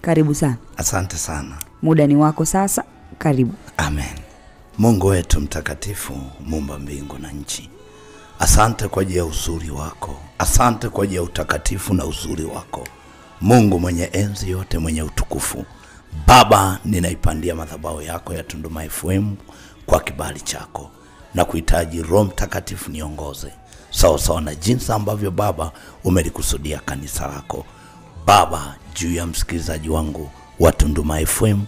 Karibu sana, Asante sana. muda ni wako sasa. Karibu. Amen. Mungu wetu mtakatifu, mumba mbingu na nchi, asante kwa ajili ya uzuri wako, asante kwa ajili ya utakatifu na uzuri wako. Mungu mwenye enzi yote, mwenye utukufu, Baba, ninaipandia madhabahu yako ya Tunduma FM kwa kibali chako na kuhitaji Roho Mtakatifu niongoze sawa sawa na jinsi ambavyo Baba umelikusudia kanisa lako Baba, juu ya msikilizaji wangu wa Tunduma FM,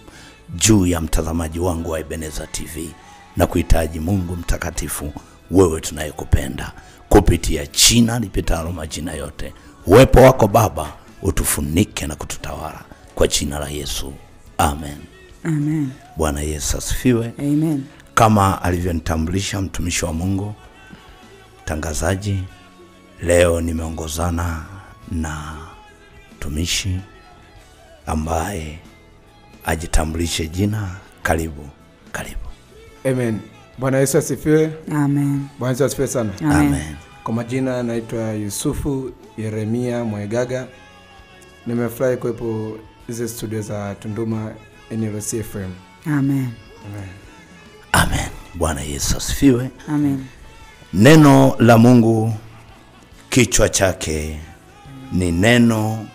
juu ya mtazamaji wangu wa Ebeneza TV na kuhitaji Mungu mtakatifu, wewe tunayekupenda, kupitia china lipitalo majina yote, uwepo wako Baba utufunike na kututawala kwa jina la Yesu, amen. Amen. Bwana Yesu asifiwe. Amen. Kama alivyonitambulisha mtumishi wa Mungu mtangazaji, leo nimeongozana na mtumishi ambaye ajitambulishe jina. Karibu, karibu. Amen. Bwana Yesu asifiwe. Amen. Bwana Yesu asifiwe sana. Amen. Amen. Kwa majina naitwa Yusufu Yeremia Mwegaga. Nimefurahi kuwepo hizi studio za Tunduma NLC FM. Amen. Amen. Bwana Yesu asifiwe. Amen. Neno la Mungu kichwa chake ni neno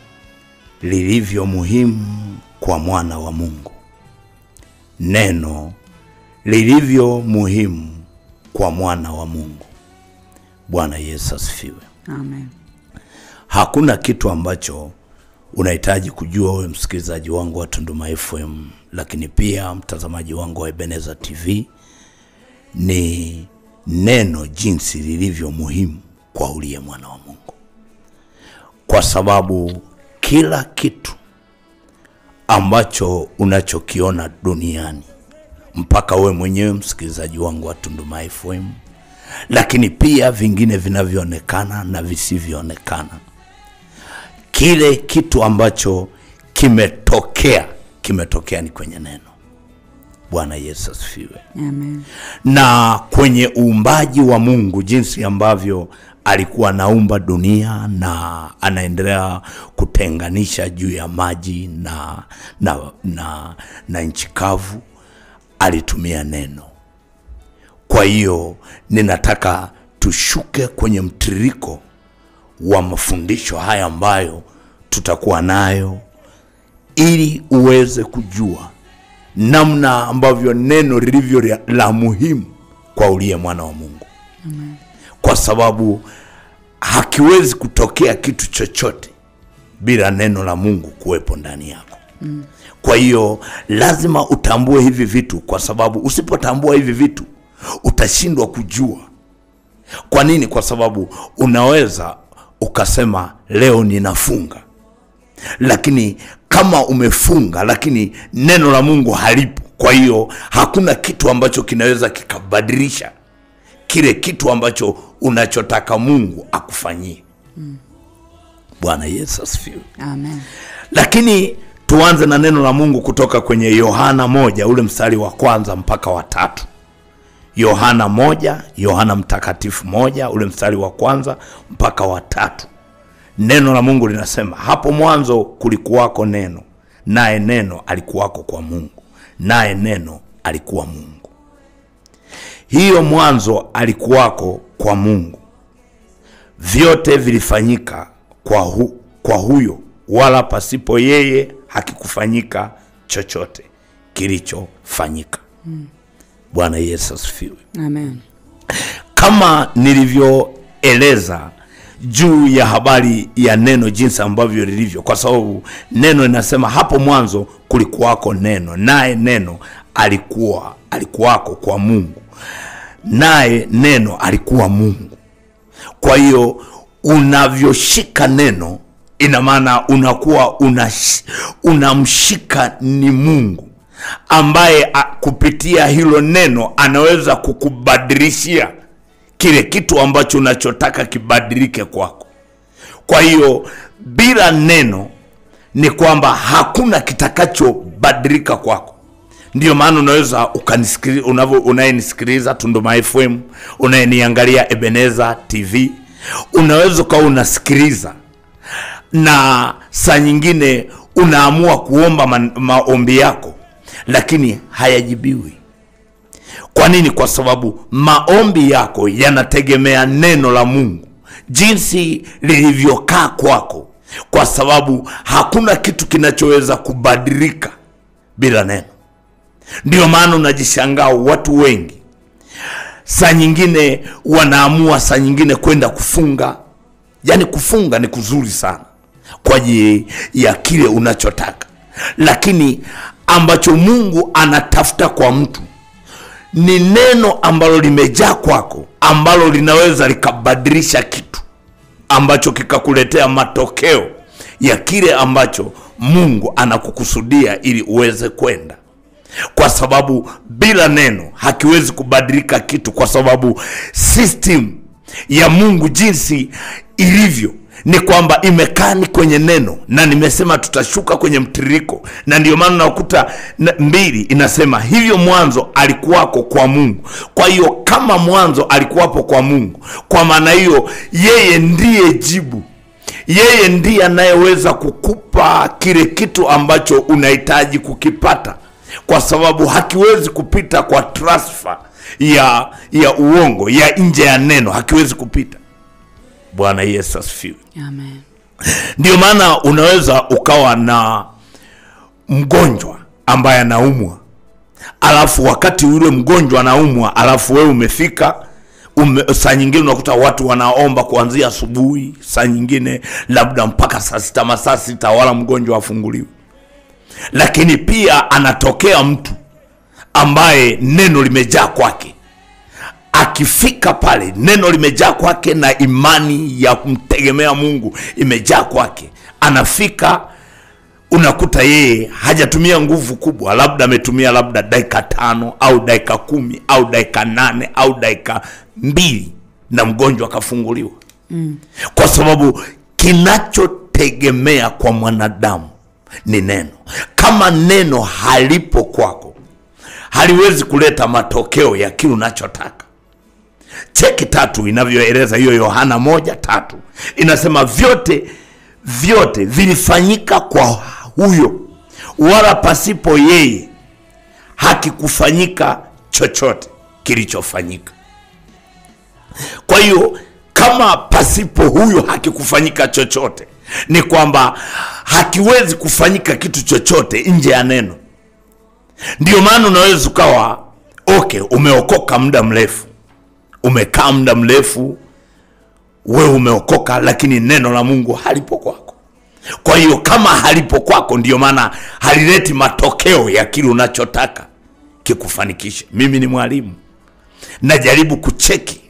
lilivyo muhimu kwa mwana wa Mungu. Neno lilivyo muhimu kwa mwana wa Mungu. Bwana Yesu asifiwe. Amen. Hakuna kitu ambacho unahitaji kujua wewe msikilizaji wangu wa Tunduma FM, lakini pia mtazamaji wangu wa Ebeneza TV, ni neno jinsi lilivyo muhimu kwa uliye mwana wa Mungu, kwa sababu kila kitu ambacho unachokiona duniani mpaka we mwenyewe msikilizaji wangu wa Tunduma FM, lakini pia vingine vinavyoonekana na visivyoonekana kile kitu ambacho kimetokea kimetokea ni kwenye neno. Bwana Yesu asifiwe. Amen. Na kwenye uumbaji wa Mungu, jinsi ambavyo alikuwa anaumba dunia na anaendelea kutenganisha juu ya maji na, na, na, na nchi kavu, alitumia neno. Kwa hiyo ninataka tushuke kwenye mtiririko wa mafundisho haya ambayo tutakuwa nayo ili uweze kujua namna ambavyo neno lilivyo la- muhimu kwa uliye mwana wa Mungu. Kwa sababu hakiwezi kutokea kitu chochote bila neno la Mungu kuwepo ndani yako. Kwa hiyo lazima utambue hivi vitu, kwa sababu usipotambua hivi vitu utashindwa kujua. Kwa nini? Kwa sababu unaweza ukasema leo ninafunga, lakini kama umefunga lakini neno la Mungu halipo, kwa hiyo hakuna kitu ambacho kinaweza kikabadilisha kile kitu ambacho unachotaka Mungu akufanyie. Mm. Bwana Yesu asifiwe. Amen. Lakini tuanze na neno la Mungu kutoka kwenye Yohana moja ule mstari wa kwanza mpaka wa tatu. Yohana moja, Yohana mtakatifu moja ule mstari wa kwanza mpaka wa tatu. Neno la Mungu linasema, hapo mwanzo kulikuwako neno, naye neno alikuwako kwa Mungu, naye neno alikuwa Mungu. Hiyo mwanzo alikuwako kwa Mungu, vyote vilifanyika kwa, hu, kwa huyo, wala pasipo yeye hakikufanyika chochote kilichofanyika. Mm. Bwana Yesu asifiwe. Amen. Kama nilivyoeleza juu ya habari ya neno jinsi ambavyo lilivyo, kwa sababu neno inasema hapo mwanzo kulikuwako neno, naye neno alikuwa alikuwako kwa Mungu, naye neno alikuwa Mungu. Kwa hiyo unavyoshika neno, ina maana unakuwa unamshika una ni Mungu ambaye a, kupitia hilo neno anaweza kukubadilishia kile kitu ambacho unachotaka kibadilike kwako. Kwa hiyo bila neno ni kwamba hakuna kitakachobadilika kwako. Ndiyo maana unaweza ukanisikiliza, unavyo unayenisikiliza Tunduma FM, unayeniangalia Ebeneza TV, unaweza ukawa unasikiliza na saa nyingine unaamua kuomba ma maombi yako lakini hayajibiwi. Kwa nini? Kwa sababu maombi yako yanategemea neno la mungu jinsi lilivyokaa kwako kwa sababu hakuna kitu kinachoweza kubadilika bila neno ndio maana unajishangaa watu wengi. Saa nyingine wanaamua saa nyingine kwenda kufunga. Yaani kufunga ni kuzuri sana kwa ajili ya kile unachotaka. Lakini ambacho mungu anatafuta kwa mtu ni neno ambalo limejaa kwako ambalo linaweza likabadilisha kitu ambacho kikakuletea matokeo ya kile ambacho mungu anakukusudia ili uweze kwenda kwa sababu bila neno hakiwezi kubadilika kitu. Kwa sababu system ya mungu jinsi ilivyo ni kwamba imekani kwenye neno. Na nimesema tutashuka kwenye mtiririko. Na ndio maana nakuta na- mbili inasema hivyo mwanzo alikuwako kwa mungu. Kwa hiyo kama mwanzo alikuwapo kwa mungu kwa maana hiyo yeye ndiye jibu. Yeye ndiye anayeweza kukupa kile kitu ambacho unahitaji kukipata kwa sababu hakiwezi kupita kwa transfer ya ya uongo ya nje ya neno hakiwezi kupita. Bwana yesu asifiwe. Amen. ndio maana unaweza ukawa na mgonjwa ambaye anaumwa alafu wakati ule mgonjwa anaumwa alafu wewe umefika ume, saa nyingine unakuta watu wanaomba kuanzia asubuhi saa nyingine labda mpaka saa sita masaa sita wala mgonjwa afunguliwe lakini pia anatokea mtu ambaye neno limejaa kwake. Akifika pale neno limejaa kwake na imani ya kumtegemea mungu imejaa kwake. Anafika unakuta yeye hajatumia nguvu kubwa. Labda ametumia labda dakika tano au dakika kumi au dakika nane au dakika mbili na mgonjwa akafunguliwa. Mm. kwa sababu kinachotegemea kwa mwanadamu ni neno. Kama neno halipo kwako haliwezi kuleta matokeo ya kile unachotaka. Cheki tatu inavyoeleza hiyo yohana moja tatu. Inasema vyote vyote vilifanyika kwa huyo wala pasipo yeye hakikufanyika chochote kilichofanyika. Kwa hiyo kama pasipo huyo hakikufanyika chochote ni kwamba hakiwezi kufanyika kitu chochote nje ya neno. Ndio maana unaweza ukawa okay umeokoka muda mrefu. Umekaa muda mrefu wewe umeokoka lakini neno la mungu halipo kwako. Kwa hiyo kama halipo kwako ndio maana halileti matokeo ya kile unachotaka kikufanikishe. Mimi ni mwalimu. Najaribu kucheki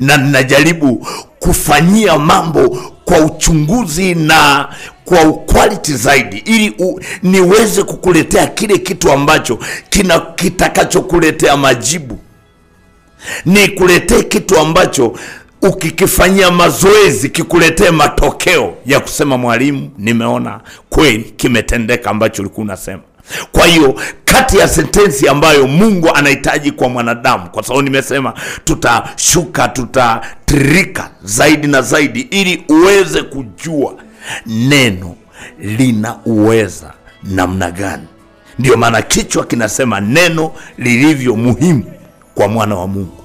na najaribu kufanyia mambo kwa uchunguzi na kwa ukwaliti zaidi ili u, niweze kukuletea kile kitu ambacho kina kitakachokuletea majibu. Nikuletee kitu ambacho ukikifanyia mazoezi kikuletee matokeo ya kusema mwalimu nimeona kweli kimetendeka ambacho ulikuwa unasema kwa hiyo kati ya sentensi ambayo mungu anahitaji kwa mwanadamu kwa sababu nimesema tutashuka tutatirika zaidi na zaidi ili uweze kujua neno lina uweza namna gani. Ndiyo maana kichwa kinasema neno lilivyo muhimu kwa mwana wa mungu.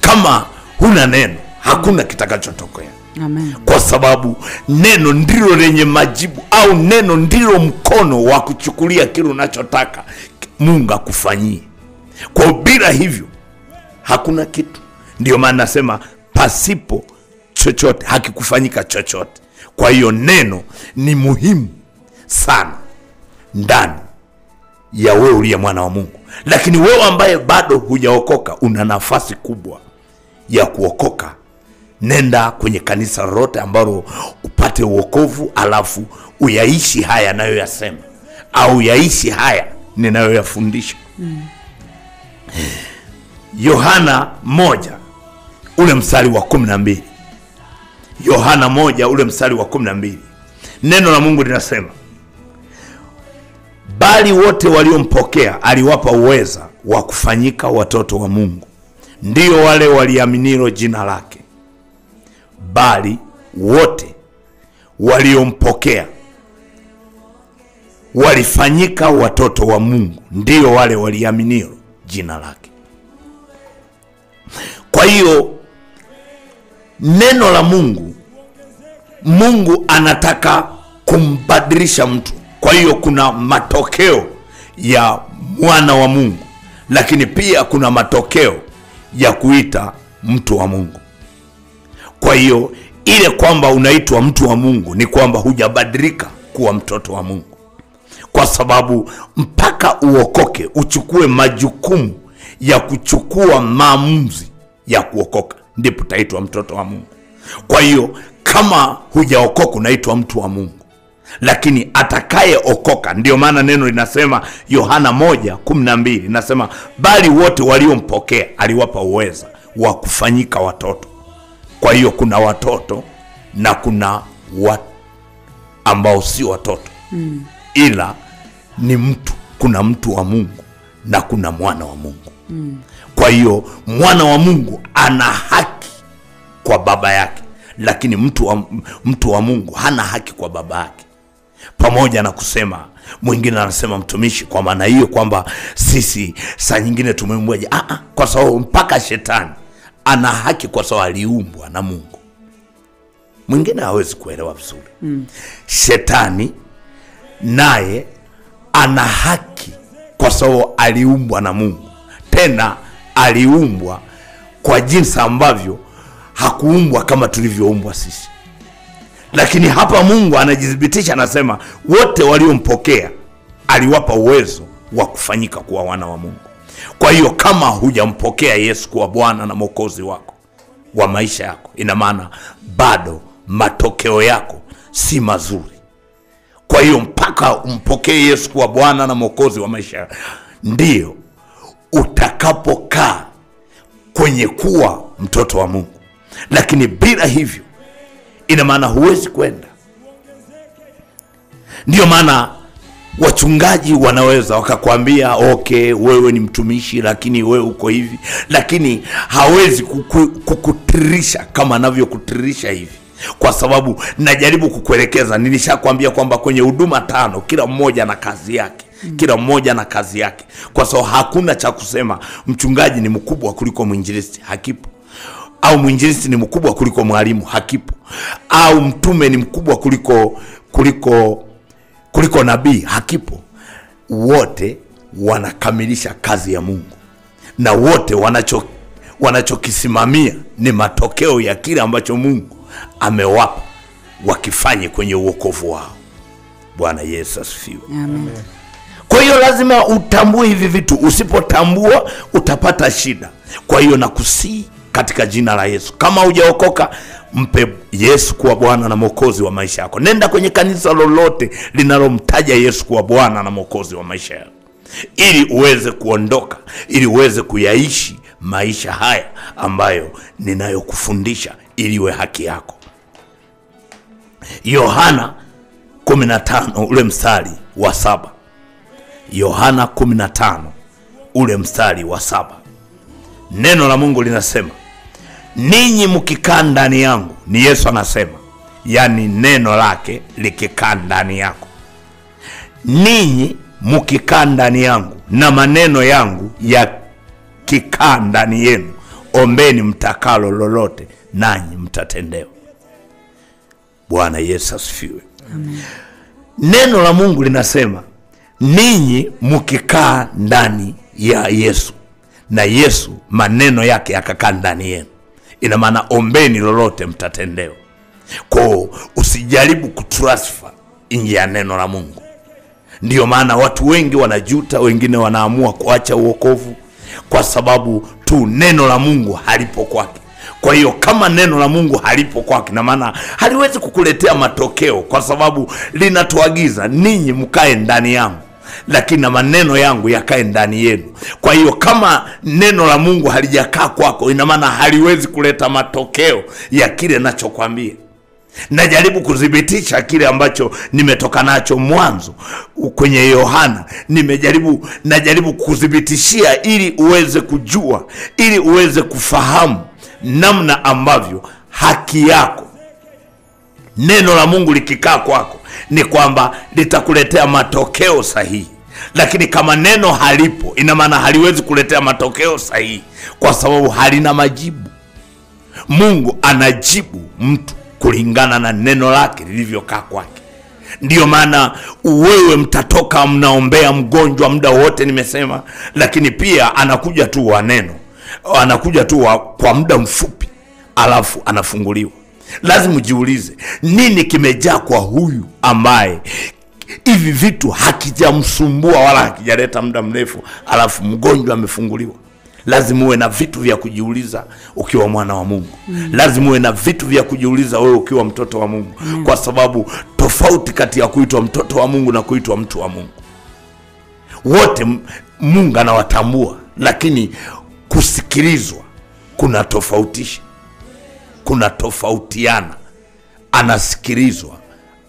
Kama huna neno hakuna kitakachotokea Amen. kwa sababu neno ndilo lenye majibu au neno ndilo mkono wa kuchukulia kile unachotaka mungu akufanyie. Kwa bila hivyo hakuna kitu. Ndio maana nasema pasipo chochote hakikufanyika chochote. Kwa hiyo neno ni muhimu sana ndani ya wewe uliye mwana wa mungu. Lakini wewe ambaye bado hujaokoka una nafasi kubwa ya kuokoka nenda kwenye kanisa lolote ambalo upate uokovu alafu uyaishi haya nayoyasema, au yaishi haya ninayoyafundisha. Yohana mm. moja ule mstari wa kumi na mbili. Yohana moja ule mstari wa kumi na mbili. Neno la mungu linasema bali wote waliompokea aliwapa uweza wa kufanyika watoto wa mungu. Ndio wale waliaminilo jina lake bali wote waliompokea. Walifanyika watoto wa mungu ndio wale waliaminio jina lake. Kwa hiyo neno la mungu mungu anataka kumbadilisha mtu. Kwa hiyo kuna matokeo ya mwana wa mungu lakini pia kuna matokeo ya kuita mtu wa mungu kwa hiyo ile kwamba unaitwa mtu wa mungu ni kwamba hujabadilika kuwa mtoto wa mungu. Kwa sababu mpaka uokoke uchukue majukumu ya kuchukua maamuzi ya kuokoka ndipo utaitwa mtoto wa mungu. Kwa hiyo kama hujaokoka unaitwa mtu wa mungu. Lakini atakayeokoka ndio maana neno linasema yohana 1:12 inasema bali wote waliompokea aliwapa uweza wa kufanyika watoto kwa hiyo kuna watoto na kuna wat, ambao si watoto mm. ila ni mtu kuna mtu wa mungu na kuna mwana wa mungu mm. kwa hiyo mwana wa mungu ana haki kwa baba yake lakini mtu wa, mtu wa mungu hana haki kwa baba yake pamoja na kusema mwingine anasema mtumishi kwa maana hiyo kwamba sisi saa nyingine tumemweja, ah, ah, kwa sababu mpaka shetani ana haki kwa sababu aliumbwa na mungu. Mwingine hawezi kuelewa vizuri. Mm. shetani naye ana haki kwa sababu aliumbwa na mungu. Tena aliumbwa kwa jinsi ambavyo hakuumbwa kama tulivyoumbwa sisi. Lakini hapa mungu anajithibitisha anasema wote waliompokea aliwapa uwezo wa kufanyika kuwa wana wa mungu kwa hiyo kama hujampokea yesu kuwa bwana na mwokozi wako wa maisha yako ina maana bado matokeo yako si mazuri. Kwa hiyo mpaka umpokee yesu kuwa bwana na mwokozi wa maisha yako ndiyo utakapokaa kwenye kuwa mtoto wa mungu. Lakini bila hivyo ina maana huwezi kwenda. Ndiyo maana wachungaji wanaweza wakakwambia okay wewe ni mtumishi lakini wewe uko hivi lakini hawezi kuku, kukutirisha kama anavyokutirisha hivi. Kwa sababu najaribu kukuelekeza nilishakwambia kwamba kwenye huduma tano kila mmoja na kazi yake kila mmoja na kazi yake. Kwa sababu hakuna cha kusema mchungaji ni mkubwa kuliko mwinjilisti hakipo. Au mwinjilisti ni mkubwa kuliko mwalimu hakipo. Au mtume ni mkubwa kuliko kuliko kuliko nabii hakipo. Wote wanakamilisha kazi ya mungu. Na wote wanacho wanachokisimamia ni matokeo ya kile ambacho mungu amewapa wakifanye kwenye uokovu wao. Bwana yesu asifiwe. Amen. kwa hiyo lazima utambue hivi vitu. Usipotambua utapata shida. Kwa hiyo nakusii katika jina la yesu. Kama hujaokoka mpe yesu kuwa bwana na mwokozi wa maisha yako. Nenda kwenye kanisa lolote linalomtaja yesu kuwa bwana na mwokozi wa maisha yako. Ili uweze kuondoka ili uweze kuyaishi maisha haya ambayo ninayokufundisha ili iwe haki yako. Yohana 15 ule mstari wa saba. Yohana 15 ule mstari wa saba. Neno la mungu linasema ninyi mkikaa ndani yangu ni yesu anasema yaani neno lake likikaa ndani yako. Ninyi mkikaa ndani yangu na maneno yangu yakikaa ndani yenu ombeni mtakalo lolote nanyi mtatendewa. Bwana yesu asifiwe. Neno la mungu linasema ninyi mkikaa ndani ya yesu na yesu maneno yake yakakaa ndani yenu ina maana ombeni lolote mtatendewa. Kwao usijaribu kutransfer nje ya neno la mungu. Ndiyo maana watu wengi wanajuta wengine wanaamua kuacha uokovu kwa sababu tu neno la mungu halipo kwake. Kwa hiyo kama neno la mungu halipo kwake na maana haliwezi kukuletea matokeo kwa sababu linatuagiza ninyi mkae ndani yangu lakini na maneno yangu yakae ndani yenu. Kwa hiyo kama neno la mungu halijakaa kwako ina maana haliwezi kuleta matokeo ya kile nachokwambia. Najaribu kuthibitisha kile ambacho nimetoka nacho mwanzo. Kwenye yohana nimejaribu najaribu kuthibitishia ili uweze kujua ili uweze kufahamu namna ambavyo haki yako neno la mungu likikaa kwako ni kwamba litakuletea matokeo sahihi. Lakini kama neno halipo ina maana haliwezi kuletea matokeo sahihi kwa sababu halina majibu. Mungu anajibu mtu kulingana na neno lake lilivyokaa kwake. Ndiyo maana wewe mtatoka mnaombea mgonjwa muda wote nimesema lakini pia anakuja tu wa neno. Anakuja tu wa, kwa muda mfupi alafu anafunguliwa lazima ujiulize nini kimejaa kwa huyu ambaye hivi vitu hakijamsumbua wala hakijaleta muda mrefu alafu mgonjwa amefunguliwa? Lazima uwe na vitu vya kujiuliza ukiwa mwana wa mungu. Mm. lazima uwe na vitu vya kujiuliza wewe ukiwa mtoto wa mungu. Mm. kwa sababu tofauti kati ya kuitwa mtoto wa mungu na kuitwa mtu wa mungu. Wote mungu anawatambua lakini kusikilizwa kuna tofautisha kuna tofautiana anasikilizwa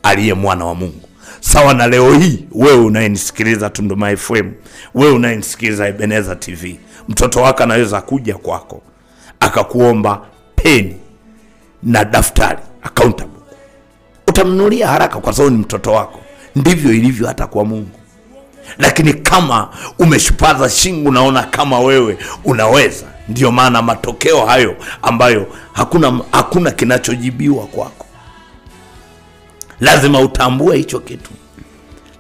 aliye mwana wa mungu. Sawa na leo hii wewe unayenisikiliza tunduma fm wewe unayenisikiliza ebeneza tv mtoto wako anaweza kuja kwako akakuomba peni na daftari accountable. Utamnunulia haraka kwa sababu ni mtoto wako. Ndivyo ilivyo hata kwa mungu. Lakini kama umeshupaza shingo naona kama wewe unaweza ndiyo maana matokeo hayo ambayo hakuna hakuna kinachojibiwa kwako. Lazima utambue hicho kitu.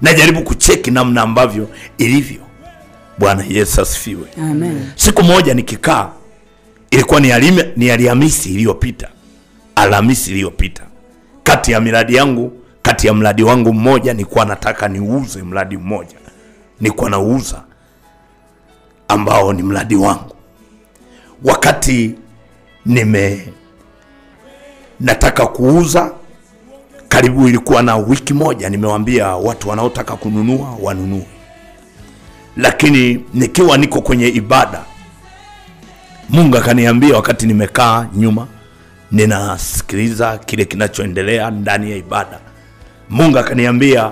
Najaribu kucheki namna ambavyo ilivyo. Bwana yesu asifiwe. Amen. siku moja nikikaa ilikuwa ni, alime, ni alhamisi iliyopita. Alhamisi iliyopita. Kati ya miradi yangu kati ya mradi wangu mmoja nilikuwa nataka niuze mradi mmoja. Nilikuwa nauza ambao ni mradi wangu wakati nime nataka kuuza karibu ilikuwa na wiki moja nimewambia watu wanaotaka kununua wanunue. Lakini nikiwa niko kwenye ibada mungu akaniambia wakati nimekaa nyuma ninasikiliza kile kinachoendelea ndani ya ibada. Mungu akaniambia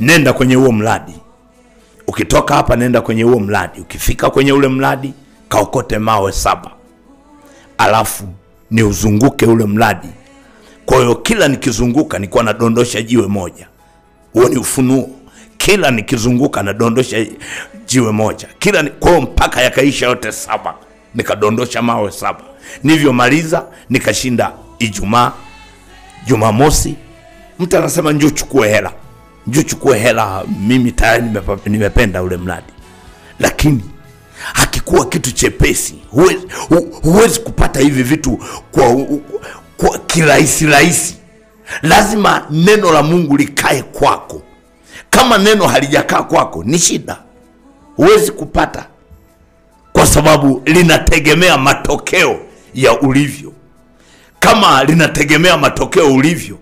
nenda kwenye huo mradi. Ukitoka hapa nenda kwenye huo mradi. Ukifika kwenye ule mradi kaokote mawe saba. Alafu niuzunguke ule mradi kwa hiyo kila nikizunguka nilikuwa nadondosha jiwe moja. Huo ni ufunuo. Kila nikizunguka nadondosha jiwe moja. Kila ni- kwa hiyo mpaka yakaisha yote saba. Nikadondosha mawe saba. Nilivyomaliza nikashinda ijumaa jumamosi. Mtu anasema njoo chukue hela. Njoo chukue hela mimi tayari nimependa ule mradi lakini hakikuwa kitu chepesi. Huwezi, huwezi kupata hivi vitu kwa, kwa kirahisi rahisi. Lazima neno la mungu likae kwako. Kama neno halijakaa kwako ni shida. Huwezi kupata kwa sababu linategemea matokeo ya ulivyo. Kama linategemea matokeo ulivyo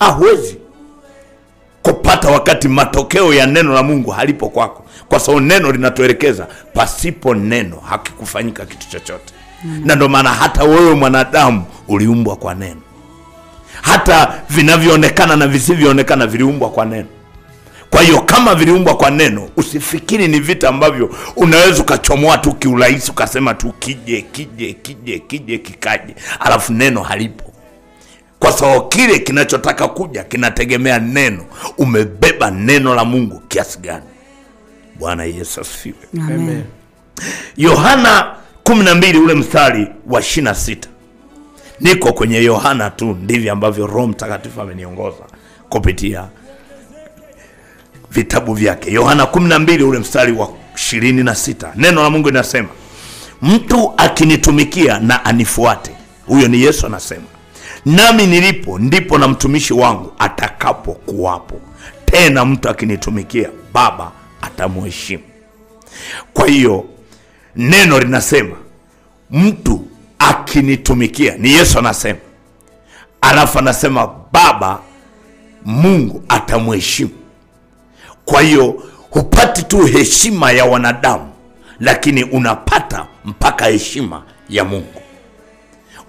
ah, huwezi kupata wakati matokeo ya neno la mungu halipo kwako kwa sababu neno linatuelekeza pasipo neno hakikufanyika kitu chochote. Mm. na ndio maana hata wewe mwanadamu uliumbwa kwa neno. Hata vinavyoonekana na visivyoonekana viliumbwa kwa neno. Kwa hiyo kama viliumbwa kwa neno usifikiri ni vita ambavyo unaweza ukachomoa tu kiurahisi ukasema tu kije kije kije kije kikaje. Alafu neno halipo. Kwa sababu kile kinachotaka kuja kinategemea neno. Umebeba neno la mungu kiasi gani bwana yesu asifiwe. Amen. yohana 12 ule mstari wa 26 niko kwenye yohana tu ndivyo ambavyo roho mtakatifu ameniongoza kupitia vitabu vyake. Yohana 12 ule mstari wa 26 neno la mungu linasema mtu akinitumikia na anifuate huyo ni yesu anasema nami nilipo ndipo na mtumishi wangu atakapokuwapo. Tena mtu akinitumikia baba atamuheshimu kwa hiyo neno linasema mtu akinitumikia ni yesu anasema. Alafu anasema baba mungu atamheshimu. Kwa hiyo hupati tu heshima ya wanadamu lakini unapata mpaka heshima ya mungu.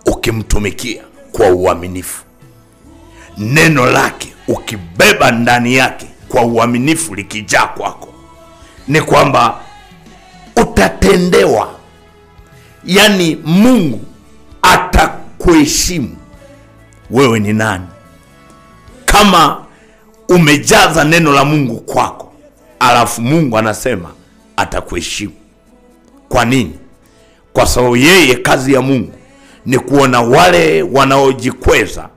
Ukimtumikia kwa uaminifu. Neno lake ukibeba ndani yake kwa uaminifu likijaa kwako ni kwamba utatendewa. Yani mungu atakuheshimu. Wewe ni nani? Kama umejaza neno la mungu kwako alafu mungu anasema atakuheshimu. Kwa nini? Kwa sababu yeye kazi ya mungu ni kuona wale wanaojikweza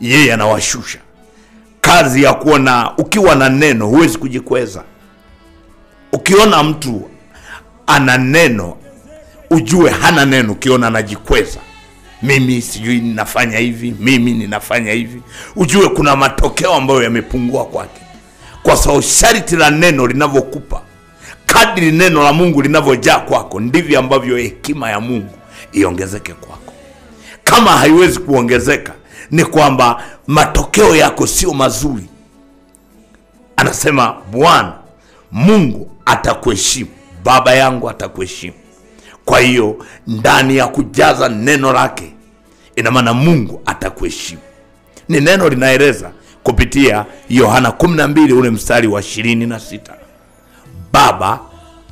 yeye anawashusha. Kazi ya kuona ukiwa na neno huwezi kujikweza ukiona mtu ana neno ujue hana neno. Ukiona anajikweza mimi sijui ninafanya hivi mimi ninafanya hivi. Ujue kuna matokeo ambayo yamepungua kwake. Kwa sababu sharti la neno linavyokupa kadri neno la mungu linavyojaa kwako ndivyo ambavyo hekima ya mungu iongezeke kwako. Kama haiwezi kuongezeka ni kwamba matokeo yako sio mazuri. Anasema bwana mungu atakuheshimu. Baba yangu atakuheshimu. Kwa hiyo ndani ya kujaza neno lake ina maana mungu atakuheshimu. Ni neno linaeleza kupitia yohana 12 ule mstari wa 26 baba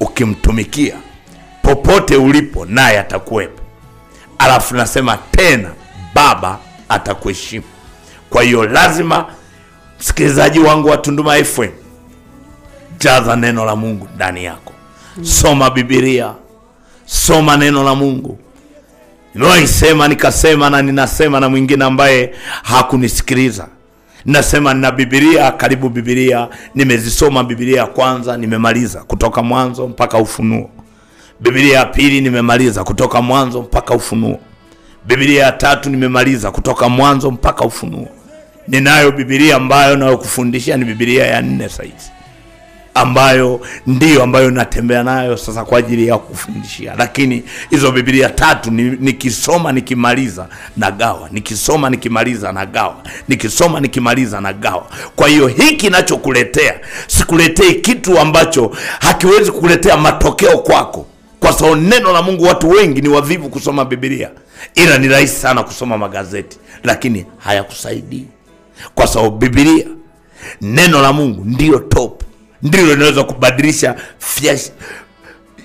ukimtumikia popote ulipo naye atakuwepo. Alafu nasema tena baba atakuheshimu. Kwa hiyo lazima msikilizaji wangu wa tunduma fm jaza neno la mungu ndani yako. Soma bibilia soma neno la mungu. Nimewaisema nikasema na ninasema na mwingine ambaye hakunisikiliza. Nasema na bibilia karibu bibilia nimezisoma bibilia ya kwanza nimemaliza kutoka mwanzo mpaka ufunuo. Bibilia ya pili nimemaliza kutoka mwanzo mpaka ufunuo. Bibilia ya tatu nimemaliza kutoka mwanzo mpaka ufunuo. Ninayo bibilia ambayo nayokufundisha ni bibilia ya nne saizi ambayo ndiyo ambayo natembea nayo sasa kwa ajili ya kufundishia. Lakini hizo bibilia tatu nikisoma ni- nikimaliza nagawa. Nikisoma nikimaliza na gawa nikisoma nikimaliza na gawa kwa hiyo hiki nachokuletea sikuletei kitu ambacho hakiwezi kukuletea matokeo kwako. Kwa sababu neno la mungu watu wengi ni wavivu kusoma bibilia ila ni rahisi sana kusoma magazeti lakini hayakusaidii. Kwa sababu bibilia neno la mungu ndiyo top ndilo linaweza kubadilisha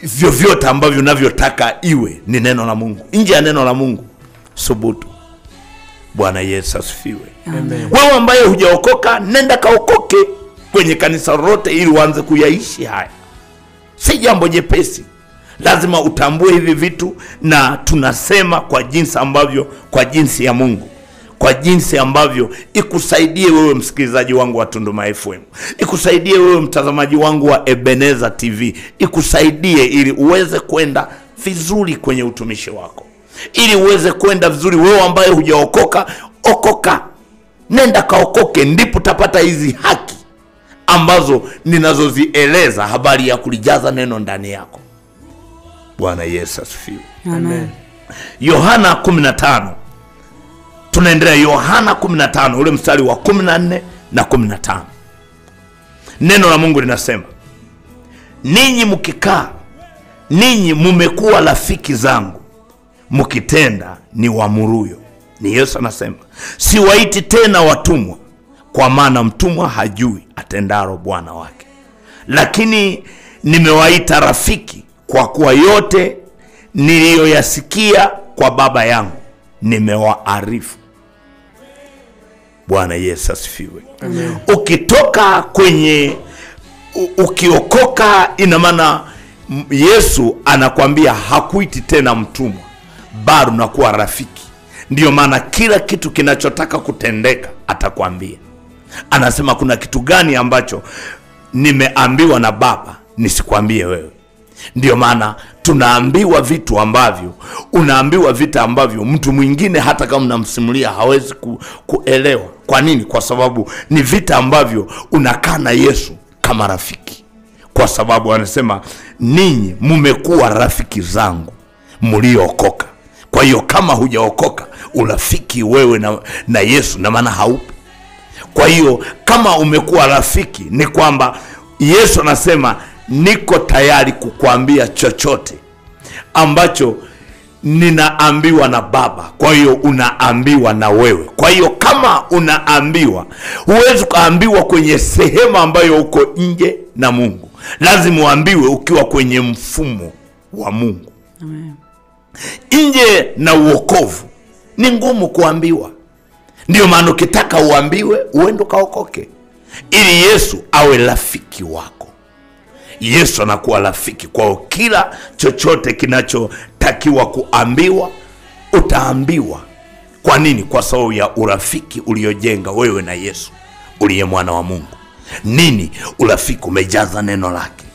vyovyote ambavyo unavyotaka iwe. Ni neno la mungu. Nje ya neno la mungu subutu. Bwana yesu asifiwe. Wewe ambaye hujaokoka nenda kaokoke kwenye kanisa lolote ili uanze kuyaishi haya. Si jambo jepesi. Lazima utambue hivi vitu na tunasema kwa jinsi ambavyo kwa jinsi ya mungu kwa jinsi ambavyo ikusaidie wewe msikilizaji wangu wa tunduma fm ikusaidie wewe mtazamaji wangu wa ebeneza tv ikusaidie ili uweze kwenda vizuri kwenye utumishi wako ili uweze kwenda vizuri. Wewe ambaye hujaokoka okoka nenda kaokoke ndipo utapata hizi haki ambazo ninazozieleza habari ya kulijaza neno ndani yako. Bwana yesu asifiwe. Amen. yohana 15 tunaendelea yohana 15 ule mstari wa 14 na 15 neno la mungu linasema ninyi mkikaa ninyi mumekuwa rafiki zangu mkitenda ni wamuruyo ni yesu anasema siwaiti tena watumwa kwa maana mtumwa hajui atendaro bwana wake. Lakini nimewaita rafiki kwa kuwa yote niliyoyasikia kwa baba yangu nimewaarifu bwana yesu asifiwe. Ukitoka kwenye ukiokoka ina maana yesu anakwambia hakuiti tena mtumwa bado nakuwa rafiki. Ndiyo maana kila kitu kinachotaka kutendeka atakwambia. Anasema kuna kitu gani ambacho nimeambiwa na baba nisikwambie wewe? Ndiyo maana tunaambiwa vitu ambavyo unaambiwa vita ambavyo mtu mwingine hata kama unamsimulia hawezi ku, kuelewa. Kwa nini? Kwa sababu ni vita ambavyo unakaa na yesu kama rafiki. Kwa sababu anasema ninyi mmekuwa rafiki zangu mliookoka. Kwa hiyo kama hujaokoka urafiki wewe na, na yesu na maana haupo. Kwa hiyo kama umekuwa rafiki ni kwamba yesu anasema niko tayari kukwambia chochote ambacho ninaambiwa na baba. Kwa hiyo unaambiwa na wewe. Kwa hiyo kama unaambiwa huwezi ukaambiwa kwenye sehemu ambayo uko nje na mungu. Lazima uambiwe ukiwa kwenye mfumo wa mungu. Amen. nje na uokovu ni ngumu kuambiwa. Ndiyo maana ukitaka uambiwe uende ukaokoke. Ili yesu awe rafiki wako yesu anakuwa rafiki kwao. Kila chochote kinachotakiwa kuambiwa utaambiwa. Kwa nini? Kwa sababu ya urafiki uliojenga wewe na yesu uliye mwana wa mungu. Nini urafiki umejaza neno lake?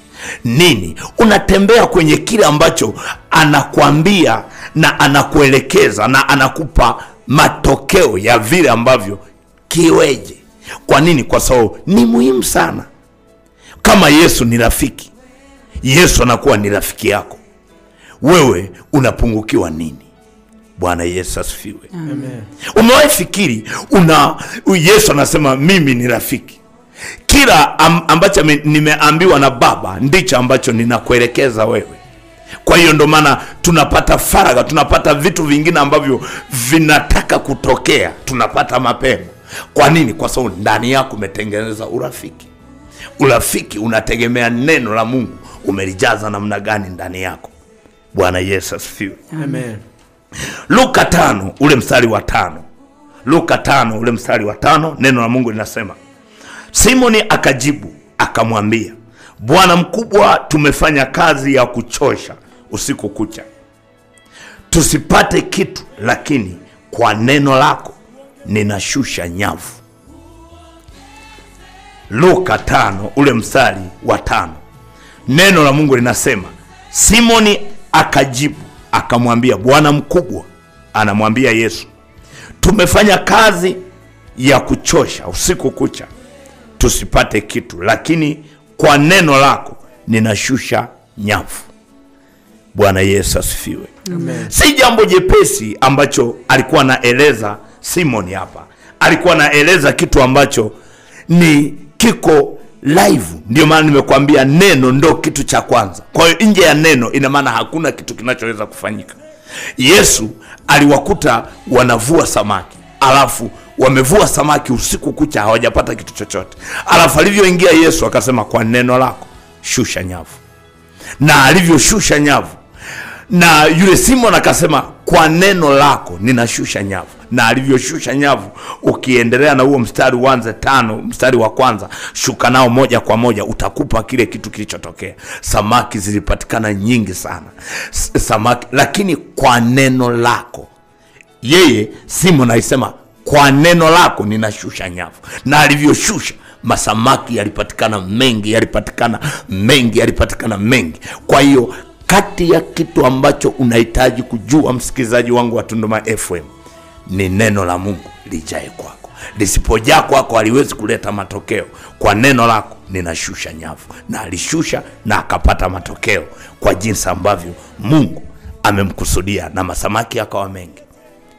Nini? Unatembea kwenye kile ambacho anakuambia na anakuelekeza na anakupa matokeo ya vile ambavyo kiweje. Kwa nini? Kwa sababu ni muhimu sana kama yesu ni rafiki yesu anakuwa ni rafiki yako. Wewe unapungukiwa nini? Bwana yesu asifiwe. Amen. umewahi fikiri una yesu anasema mimi ni rafiki. Kila am, ambacho nimeambiwa na baba ndicho ambacho ninakuelekeza wewe. Kwa hiyo ndo maana tunapata faragha, tunapata vitu vingine ambavyo vinataka kutokea tunapata mapema. Kwa nini? Kwa sababu ndani yako umetengeneza urafiki urafiki unategemea neno la mungu. Umelijaza namna gani ndani yako? Bwana yesu asifiwe. Amen. luka tano ule mstari wa tano. Luka tano ule mstari wa tano neno la mungu linasema simoni akajibu akamwambia bwana mkubwa tumefanya kazi ya kuchosha usiku kucha. Tusipate kitu lakini kwa neno lako ninashusha nyavu luka tano ule mstari wa tano. Neno la mungu linasema simoni akajibu akamwambia bwana mkubwa anamwambia yesu tumefanya kazi ya kuchosha usiku kucha tusipate kitu lakini kwa neno lako ninashusha nyavu. Bwana yesu asifiwe. Amen. si jambo jepesi ambacho alikuwa anaeleza simoni hapa. Alikuwa anaeleza kitu ambacho ni kiko live. Ndio maana nimekuambia neno ndo kitu cha kwanza. Kwa hiyo nje ya neno ina maana hakuna kitu kinachoweza kufanyika. Yesu aliwakuta wanavua samaki. Alafu wamevua samaki usiku kucha hawajapata kitu chochote. Alafu alivyoingia yesu akasema kwa neno lako shusha nyavu. Na alivyoshusha nyavu na yule simon akasema kwa neno lako ninashusha nyavu. Na alivyoshusha nyavu ukiendelea na huo mstari wanze tano mstari wa kwanza shuka nao moja kwa moja utakupa kile kitu kilichotokea. Samaki zilipatikana nyingi sana. Samaki lakini kwa neno lako. Yeye simon alisema kwa neno lako ninashusha nyavu. Na alivyoshusha masamaki yalipatikana mengi yalipatikana mengi yalipatikana mengi. Kwa hiyo kati ya kitu ambacho unahitaji kujua msikilizaji wangu wa tunduma fm ni neno la mungu lijae kwako. Lisipojaa kwako haliwezi kuleta matokeo. Kwa neno lako ninashusha nyavu. Na alishusha na akapata matokeo kwa jinsi ambavyo mungu amemkusudia na masamaki akawa mengi.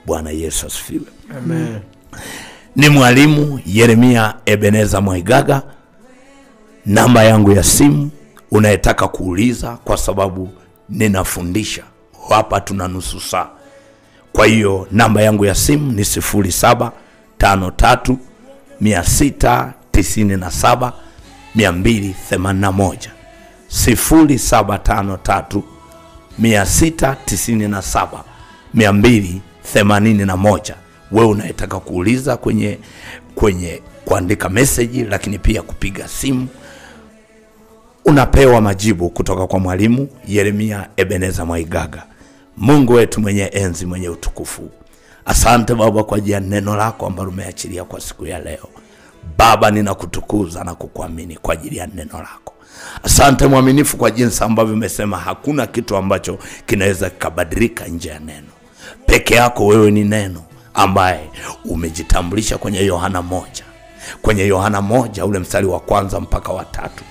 Bwana yesu asifiwe. Amen. ni mwalimu yeremia ebeneza mwaigaga. Namba yangu ya simu unayetaka kuuliza kwa sababu ninafundisha. Hapa tuna nusu saa. Kwa hiyo namba yangu ya simu ni 0753 697 281 0753 697 281 wewe unayetaka kuuliza kwenye kwenye kuandika meseji lakini pia kupiga simu unapewa majibu kutoka kwa mwalimu yeremia ebeneza mwaigaga. Mungu wetu mwenye enzi mwenye utukufu. Asante baba kwa ajili ya neno lako ambalo umeachilia kwa siku ya leo. Baba ninakutukuza na kukuamini kwa ajili ya neno lako. Asante mwaminifu kwa jinsi ambavyo umesema hakuna kitu ambacho kinaweza kikabadilika nje ya neno. Peke yako wewe ni neno ambaye umejitambulisha kwenye yohana moja. Kwenye yohana moja ule mstari wa kwanza mpaka wa tatu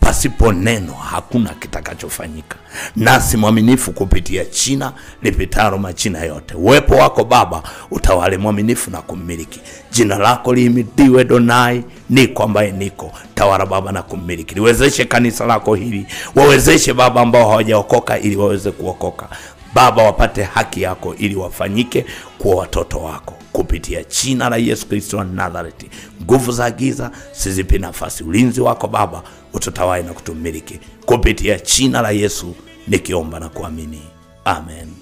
pasipo neno hakuna kitakachofanyika. Nasi mwaminifu kupitia china lipitaro machina yote. Uwepo wako baba utawale mwaminifu na kumiliki jina lako lihimidiwe donai niko ambaye niko. Tawala baba na kumiliki liwezeshe kanisa lako hili. Wawezeshe baba ambao hawajaokoka ili waweze kuokoka. Baba wapate haki yako ili wafanyike kuwa watoto wako. Kupitia china la yesu kristo wa nazareti. Nguvu za giza sizipi nafasi. Ulinzi wako baba ututawai na kutumiliki. Kupitia china la yesu nikiomba na kuamini. Amen